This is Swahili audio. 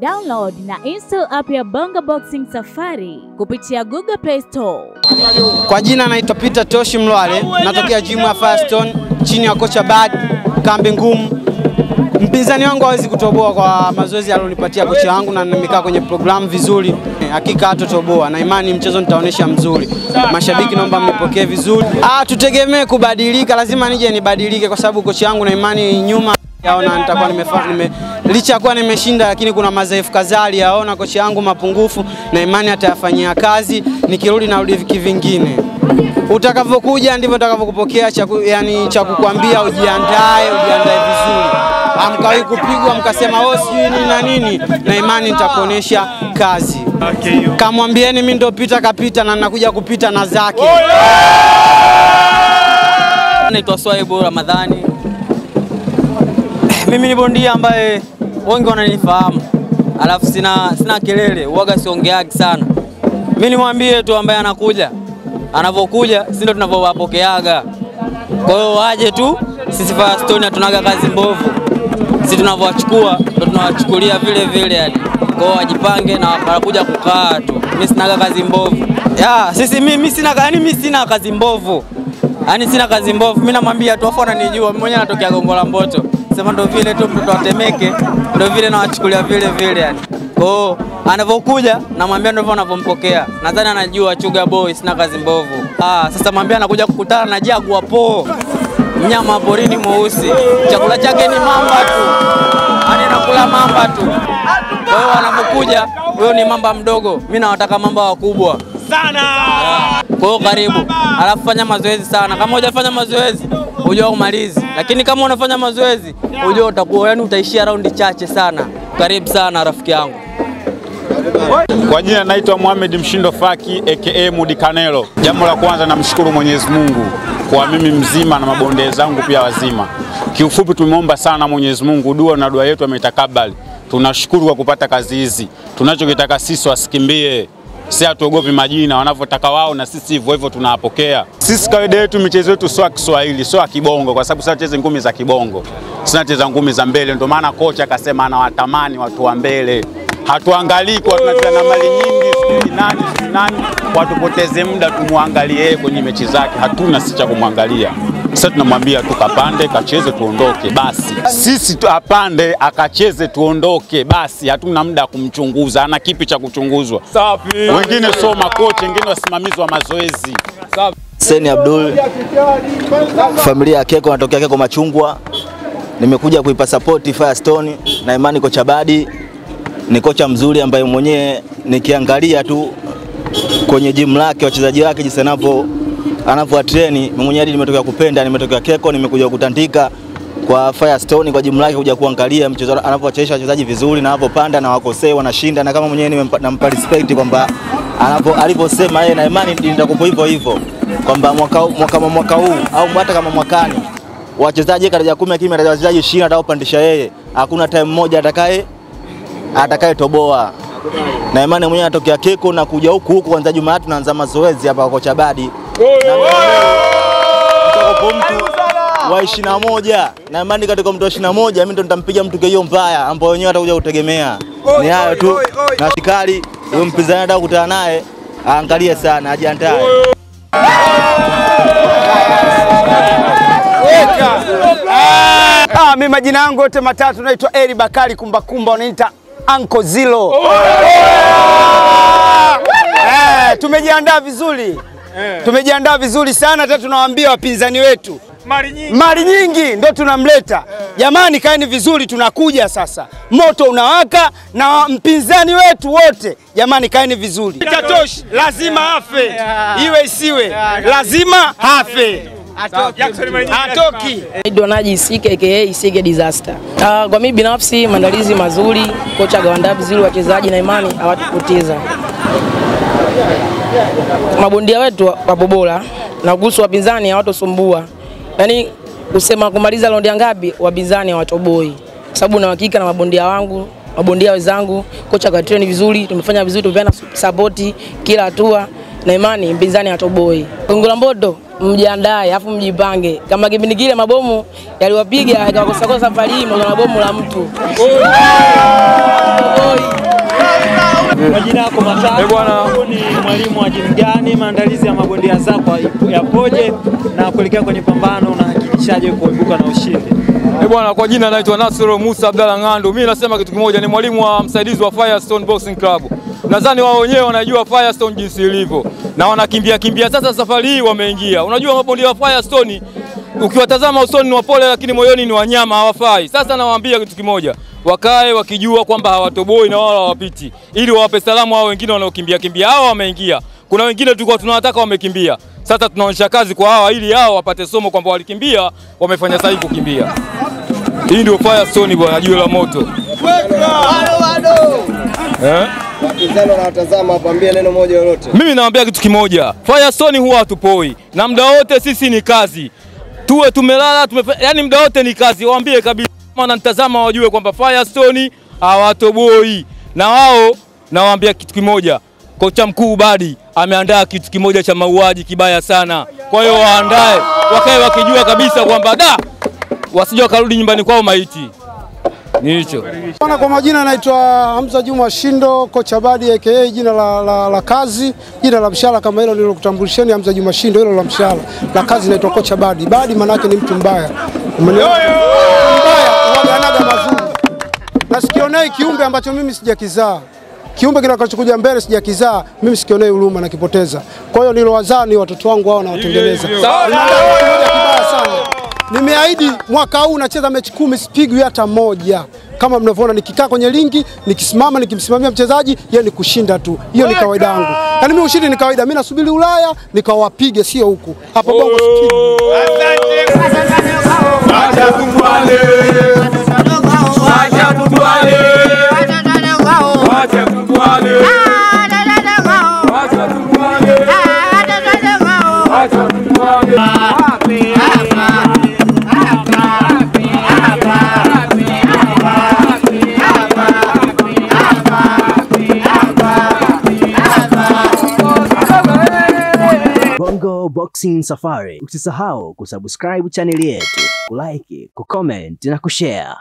Download na install app ya Bonga Boxing Safari kupitia Google Play Store. Kwa jina naitwa Peter Toshi Mlwale, natokea jimu ya Firestone chini ya kocha Bad, kambi ngumu. Mpinzani wangu hawezi kutoboa kwa mazoezi alionipatia kocha wangu, na nimekaa kwenye programu vizuri. Hakika hatotoboa na imani mchezo nitaonesha mzuri. Mashabiki naomba mnipokee vizuri. Ah, tutegemee kubadilika, lazima nije nibadilike kwa sababu kocha wangu na imani nyuma yaona nitakuwa nimefanya nime, licha kuwa nimeshinda, lakini kuna madhaifu kadhaa aliyaona kocha yangu mapungufu, na imani atayafanyia kazi. Nikirudi narudi kivingine. Utakavyokuja ndivyo utakavyokupokea, cha yani cha kukwambia ujiandae, ujiandae vizuri. Hamkawahi kupigwa mkasema wewe sijui nini na nini, na imani nitakuonesha kazi. Kamwambieni mimi ndo pita kapita na nakuja kupita na zake. Naitwa Swaibu Ramadhani. Mimi ni bondia ambaye wengi wananifahamu, alafu sina, sina kelele, uwaga siongeagi sana. Mimi nimwambie tu ambaye anakuja, anavyokuja si ndio tunavyowapokeaga. Kwa hiyo waje tu, sisi Firestone hatunaga kazi mbovu, si tunavyowachukua ndio tunawachukulia vile vile yani. Kwa hiyo wajipange na wanakuja kukaa tu, mimi sinaga kazi mbovu. Ya sisi, mimi sina, yani mimi sina kazi mbovu. Yani, sina kazi mbovu, mimi namwambia tu, afu ananijua. Mimi mwenyewe natokea Gongo la Mboto, sema ndo vile tu mtoto atemeke, ndo vile nawachukulia vile vile yani. Kwa hiyo anavyokuja namwambia ndivyo anavyompokea, nadhani anajua Chuga Boy sina kazi mbovu. Ah, sasa mwambia anakuja kukutana na Jagwa po mnyama porini mweusi, chakula chake ni mamba tu, Ani anakula mamba tu. Kwa hiyo anapokuja huyo ni mamba mdogo, mimi nawataka mamba wakubwa sana. kwa hiyo karibu, alafu fanya mazoezi sana. Kama hujafanya mazoezi hujua umalizi, lakini kama unafanya mazoezi hujua utakuwa, yani utaishia raundi chache sana. Karibu sana rafiki yangu. Kwa jina naitwa Mohamed Mshindo Faki aka Mudi Kanelo. Jambo la kwanza namshukuru Mwenyezi Mungu kwa mimi mzima na mabonde zangu pia wazima. Kiufupi tumeomba sana Mwenyezi Mungu, dua na dua yetu ametakabali. Tunashukuru kwa kupata kazi hizi. Tunachokitaka sisi wasikimbie si hatuogopi majina wanavyotaka wao, na sisi hivyo hivyo tunawapokea. Sisi kawaida yetu michezo yetu sio Kiswahili, sio kibongo, kwa sababu cheze ngumi za kibongo, sina cheza ngumi za mbele. Ndio maana kocha akasema anawatamani watu wa mbele. Hatuangalii kwa tunacheza na mali nyingi, sijui nani nani, watupoteze muda, tumwangalie kwenye mechi zake. Hatuna si cha kumwangalia. Sasa tunamwambia tukapande kacheze, tuondoke basi. Sisi tu apande, akacheze, tuondoke basi. Hatuna muda wa kumchunguza, ana kipi cha kuchunguzwa? Safi. Wengine sio makocha, wengine wasimamizi wa mazoezi. Safi. Seni Abdul, familia ya Keko, natokea Keko Machungwa. Nimekuja kuipa support Firestone na imani kocha Badi ni kocha mzuri ambaye mwenyewe nikiangalia tu kwenye jimu lake wachezaji wake jinsi anavyo anavyowatreni mimi mwenyewe hadi nimetokea kupenda, nimetokea Keko, nimekuja kutandika kwa Firestone kwa jumla lake kuja kuangalia mchezo anavyowachezesha wachezaji vizuri na anavyopanda na wakosea wanashinda, na kama mwenyewe nampa respect kwamba anapo alivyosema yeye na imani nitakupo hivyo hivyo kwamba mwaka, mwaka, mwaka huu au hata kama mwakani wachezaji daraja kumi lakini daraja wachezaji 20 atakaopandisha yeye, hakuna time moja atakaye atakaye toboa na imani mwenyewe anatokea Keko na kuja huku huku kwanza Jumatatu tunaanza mazoezi hapa kwa kocha Badi. Mtu wa ishirini na moja. Na imani katika mtu wa ishirini na moja mimi ndo nitampiga mtu hiyo mbaya ambayo wenyewe atakuja kutegemea. Ni hayo tu, na shikali huyo mpinzani anataka kukutana naye aangalie sana, ajiandae. Ah, mimi majina yangu yote matatu naitwa Eri Bakari Kumbakumba, wanaita Anko Zilo. Eh, tumejiandaa vizuri tumejiandaa vizuri sana, hata tunawaambia wapinzani wetu mali nyingi ndo tunamleta. Jamani, kaeni vizuri, tunakuja sasa, moto unawaka na mpinzani wetu wote. Jamani, kaeni vizuri. Itatoshi, lazima afe, Yeah. iwe isiwe, yeah, lazima afe, hatoki. Donaji Isike aka Isike Disaster. Uh, kwa mimi binafsi maandalizi mazuri, kocha gawandaa vizuri wachezaji na imani hawatupoteza. Mabondia wetu wapo bora na kuhusu wapinzani hawatosumbua. Yaani kusema kumaliza raundi ya ngapi wapinzani hawatoboi. Kwa sababu na hakika na mabondia wangu, mabondia wenzangu, kocha kwa treni vizuri, tumefanya vizuri, tumepeana support kila hatua na imani mpinzani hatoboi. Gongo la Mboto mjiandae, afu mjipange. Kama kipindi kile mabomu yaliwapiga yakawakosakosa safari hii, mabomu la mtu. Majina yako matatu. Eh, ni mwalimu wa jimu gani? Maandalizi ya mabondia zako yapoje, na kuelekea kwenye pambano unahakikishaje kuibuka na ushindi? Eh bwana, kwa jina naitwa Nasoro Musa Abdalla Ng'andu. Mimi nasema kitu kimoja, ni mwalimu wa msaidizi wa Firestone Boxing Club. Nadhani wao wenyewe wanajua Firestone jinsi ilivyo na wanakimbia kimbia. Sasa safari hii wameingia. Unajua mabondia wa Firestone ukiwatazama usoni ni wapole, lakini moyoni ni wanyama, hawafai. Sasa nawaambia kitu kimoja, wakae wakijua kwamba hawatoboi na wala hawapiti, ili wawape salamu hao wengine wanaokimbia kimbia. Hao wameingia, kuna wengine tulikuwa tunawataka wamekimbia. Sasa tunaonyesha kazi kwa hawa ili hao wapate somo kwamba walikimbia, wamefanya sahihi kukimbia. Hii ndio fire stone bwana, jiwe la moto eh? Mimi nawaambia kitu kimoja, Firestone huwa hatupoi na muda wote sisi ni kazi, tuwe tumelala tumefe, yani muda wote ni kazi. Waambie kabisa, wananitazama wajue kwamba Firestone hawatoboi na wao. Nawaambia kitu kimoja, kocha mkuu Badi ameandaa kitu kimoja cha mauaji kibaya sana. Kwa hiyo waandae, wakae wakijua kabisa kwamba da, wasije wakarudi nyumbani kwao maiti. Ni hicho. Bwana, kwa majina anaitwa Hamza Juma Shindo, kocha Badi aka jina la, la, la kazi, jina la mshahara kama hilo nilokutambulisheni, Hamza Juma Shindo, hilo la mshahara. La kazi naitwa kocha Badi. Badi maana yake ni mtu mbaya, waganaga mazuri, na sikionei kiumbe ambacho mimi sijakizaa kiumbe kinachokuja mbele sijakizaa mimi, sikionei huruma nakipoteza. Kwa hiyo nilowazaa ni watoto wangu hao nawatengeneza. Ninaandaa kitu kimoja kibaya sana. Nimeahidi mwaka huu nacheza mechi kumi, sipigwi hata moja. Kama mnavyoona nikikaa kwenye lingi, nikisimama, nikimsimamia mchezaji, ye ni kushinda tu. Hiyo ni kawaida yangu. Yaani mimi ushindi ni kawaida. Mimi nasubiri Ulaya nikawapige, sio huku. Hapo bongo. Boxing Safari. Usisahau kusubscribe chaneli yetu, kulike, kucomment na kushare.